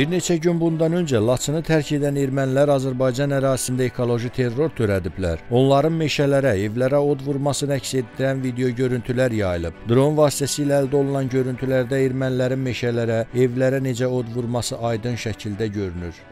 Bir neçə gün bundan öncə Laçını tərk edən ermənilər Azərbaycan ərazisində ekoloji terror törədiblər. Onların meşələrə, evlərə od vurmasını əks etdirən video görüntülər yayılıb. Dron vasitəsilə əldə olunan görüntülərdə ermənilərin meşələrə, evlərə necə od vurması aydın şəkildə görünür.